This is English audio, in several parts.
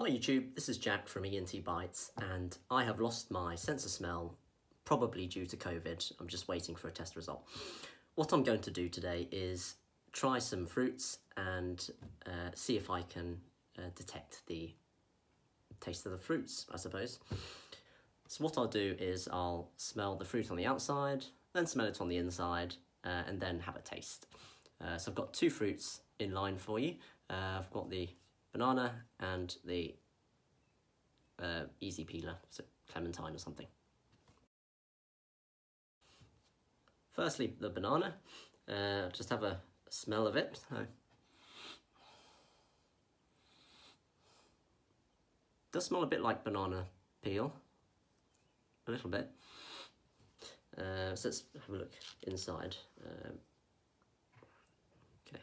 Hi YouTube, this is Jack from ENT Bites and I have lost my sense of smell, probably due to COVID. I'm just waiting for a test result. What I'm going to do today is try some fruits and uh, see if I can uh, detect the taste of the fruits, I suppose. So what I'll do is I'll smell the fruit on the outside, then smell it on the inside, uh, and then have a taste. Uh, so I've got two fruits in line for you. Uh, I've got the banana and the uh, easy peeler, so clementine or something. Firstly, the banana. Uh, just have a smell of it. So. Does smell a bit like banana peel, a little bit. Uh, so let's have a look inside. Um, okay.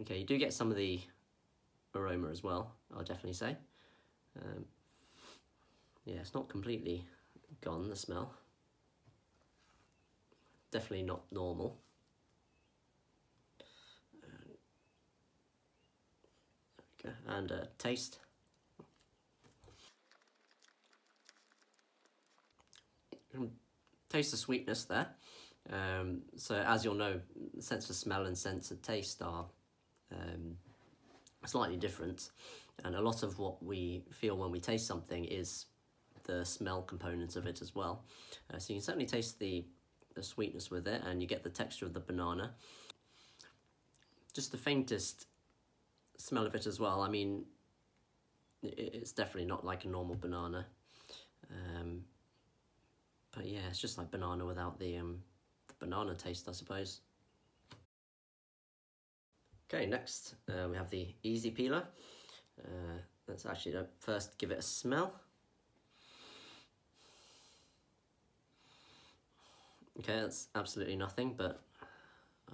Okay, you do get some of the aroma as well, I'll definitely say. Um, yeah, it's not completely gone, the smell. Definitely not normal. Okay, and uh, taste. taste the sweetness there. Um, so as you'll know, sense of smell and sense of taste are um, slightly different. And a lot of what we feel when we taste something is the smell component of it as well. Uh, so you can certainly taste the, the sweetness with it and you get the texture of the banana. Just the faintest smell of it as well. I mean, it's definitely not like a normal banana. Um, but yeah, it's just like banana without the, um, the banana taste, I suppose. Okay, next uh, we have the Easy Peeler. Uh, let's actually first give it a smell. Okay, that's absolutely nothing, but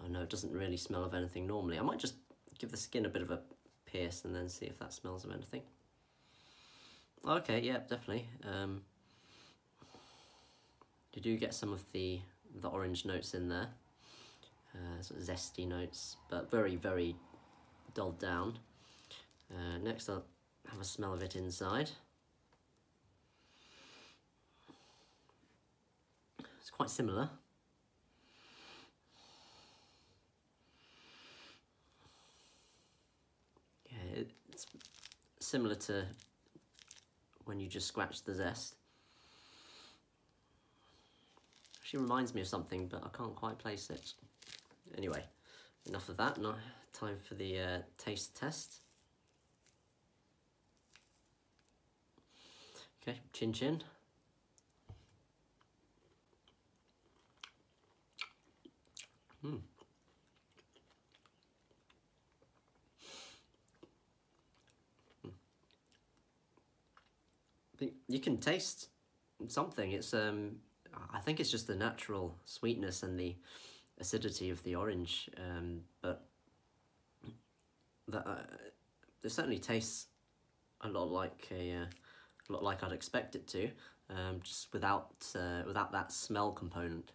I know it doesn't really smell of anything normally. I might just give the skin a bit of a pierce and then see if that smells of anything. Okay, yeah, definitely. Um, you do get some of the, the orange notes in there sort of zesty notes, but very, very dulled down. Uh, next I'll have a smell of it inside. It's quite similar. Yeah, it's similar to when you just scratch the zest. Actually reminds me of something, but I can't quite place it. Anyway, enough of that. Now, time for the uh, taste test. Okay, chin chin. Hmm. You can taste something. It's um, I think it's just the natural sweetness and the acidity of the orange, um, but that uh, it certainly tastes a lot like a, uh, a lot like I'd expect it to, um, just without uh, without that smell component.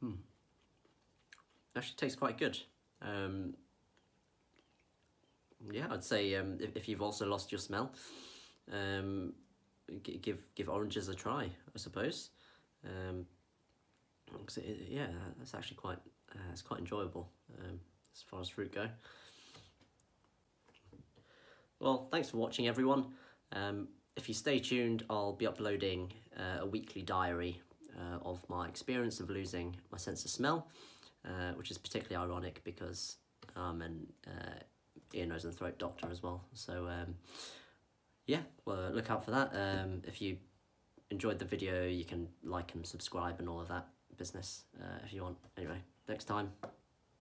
Hmm. Actually tastes quite good. Um, yeah, I'd say um, if, if you've also lost your smell, um, give give oranges a try, I suppose. Um, it, yeah, that's actually quite uh, it's quite enjoyable um, as far as fruit go. Well, thanks for watching, everyone. Um, if you stay tuned, I'll be uploading uh, a weekly diary uh, of my experience of losing my sense of smell, uh, which is particularly ironic because I'm an uh, ear, nose and throat doctor as well. So um, yeah, well, look out for that. Um, if you enjoyed the video, you can like and subscribe and all of that business uh, if you want. Anyway, next time.